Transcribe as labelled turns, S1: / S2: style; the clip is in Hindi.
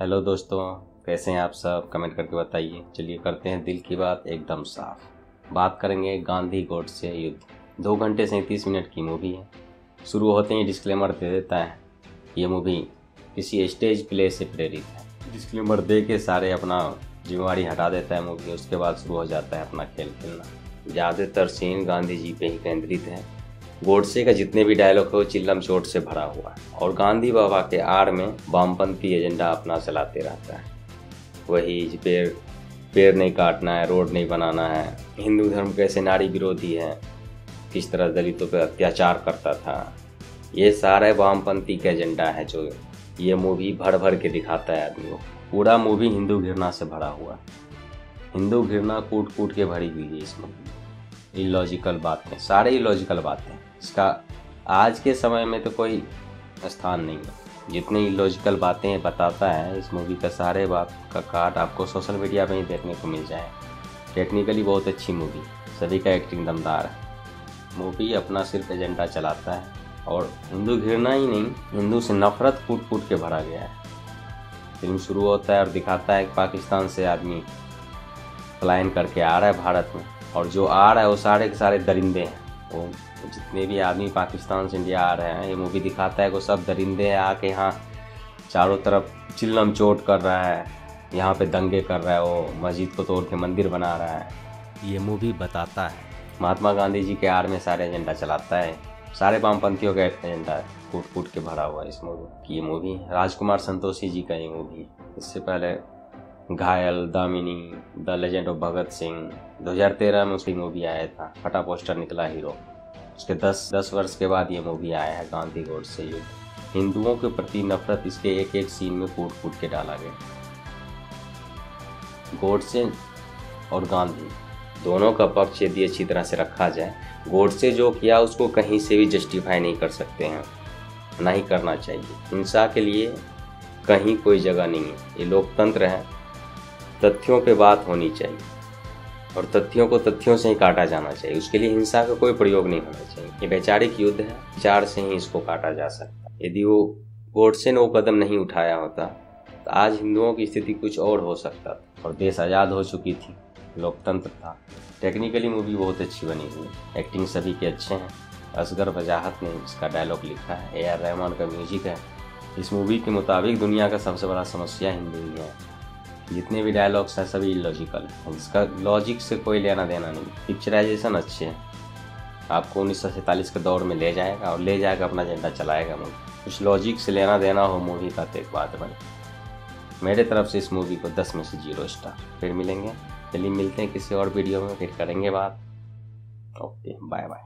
S1: हेलो दोस्तों, कैसे हैं आप सब? कमेंट करके बताइए। चलिए करते हैं दिल की बात एकदम साफ़। बात करेंगे गांधी गोड से युद्ध। दो घंटे सैंतीस मिनट की मूवी है। शुरू होते ही डिस्क्लेमर दे देता है, ये मूवी किसी स्टेज प्ले से प्रेरित है। डिस्क्लेमर दे के सारे अपना जिम्मेवारी हटा देता है मूवी, उसके बाद शुरू हो जाता है अपना खेल खेलना। ज़्यादातर सीन गांधी जी पे ही केंद्रित है। गोडसे का जितने भी डायलॉग है, वो चिल्लम चोट से भरा हुआ है। और गांधी बाबा के आड़ में वामपंथी एजेंडा अपना चलाते रहता है। वही पेड़ पेड़ नहीं काटना है, रोड नहीं बनाना है, हिंदू धर्म कैसे नारी विरोधी है, किस तरह दलितों पर अत्याचार करता था। ये सारे वामपंथी का एजेंडा है जो ये मूवी भर भर के दिखाता है आदमी को। पूरा मूवी हिंदू घृणा से भरा हुआ है। हिंदू घृणा कूट कूट के भरी हुई है इस मूवी इलॉजिकल बातें सारे इलॉजिकल बातें इसका आज के समय में तो कोई स्थान नहीं है। जितनी इलॉजिकल बातें बताता है, इस मूवी का सारे बात का काट आपको सोशल मीडिया में ही देखने को मिल जाए। टेक्निकली बहुत अच्छी मूवी सभी का एक्टिंग दमदार है। मूवी अपना सिर्फ़ एजेंडा चलाता है और हिंदू घृणा ही नहीं, हिंदू से नफरत फूट फूट के भरा गया है। फ़िल्म शुरू होता है और दिखाता है कि पाकिस्तान से आदमी पलायन करके आ रहा है भारत में। और जो आ रहा है, वो सारे के सारे दरिंदे हैं। वो जितने भी आदमी पाकिस्तान से इंडिया आ रहे हैं, ये मूवी दिखाता है कि सब दरिंदे हैं, आके यहाँ चारों तरफ़ चिल्लम चोट कर रहा है, यहाँ पे दंगे कर रहा है, वो मस्जिद को तोड़ के मंदिर बना रहा है। ये मूवी बताता है। महात्मा गांधी जी के आर में सारे एजेंडा चलाता है। सारे वामपंथियों का एजेंडा कूट कूट के भरा हुआ है इस मूवी की ये मूवी राजकुमार संतोषी जी का ये मूवी इससे पहले Ghayal, Damini, the legend of Bhagat Singh. 2013 में उसकी मूवी आया था। फटा पोस्टर निकला हीरो। उसके 10 10 वर्ष के बाद ये मूवी आया है, गांधी गोड से युद्ध। हिंदुओं के प्रति नफरत इसके एक एक सीन में कूट कूट के डाला गया। गोडसे और गांधी, दोनों का पक्ष यदि अच्छी तरह से रखा जाए गोडसे जो किया उसको कहीं से भी जस्टिफाई नहीं कर सकते हैं। ना ही करना चाहिए। हिंसा के लिए कहीं कोई जगह नहीं है। ये लोकतंत्र है। तथ्यों पे बात होनी चाहिए। और तथ्यों को तथ्यों से ही काटा जाना चाहिए। उसके लिए हिंसा का कोई प्रयोग नहीं होना चाहिए। ये वैचारिक युद्ध है। विचार से ही इसको काटा जा सकता है। यदि वो गोडसे ने वो कदम नहीं उठाया होता तो आज हिंदुओं की स्थिति कुछ और हो सकता था। और देश आज़ाद हो चुकी थी। लोकतंत्र था। टेक्निकली मूवी बहुत अच्छी बनी हुई एक्टिंग सभी के अच्छे हैं। असगर वजाहत ने इसका डायलॉग लिखा है। ए आर रहमान का म्यूज़िक है। इस मूवी के मुताबिक दुनिया का सबसे बड़ा समस्या हिंदू ही है। जितने भी डायलॉग्स हैं, सभी लॉजिकल है। इसका लॉजिक से कोई लेना देना नहीं। पिक्चराइजेशन अच्छे है। आपको उन्नीस सौ सैंतालीस के दौर में ले जाएगा और ले जाकर अपना एजेंडा चलाएगा मूवी कुछ लॉजिक से लेना देना हो मूवी का तो एक बात बने। मेरे तरफ़ से इस मूवी को 10 में से ज़ीरो स्टार फिर मिलेंगे। चलिए मिलते हैं किसी और वीडियो में, फिर करेंगे बात। Okay bye bye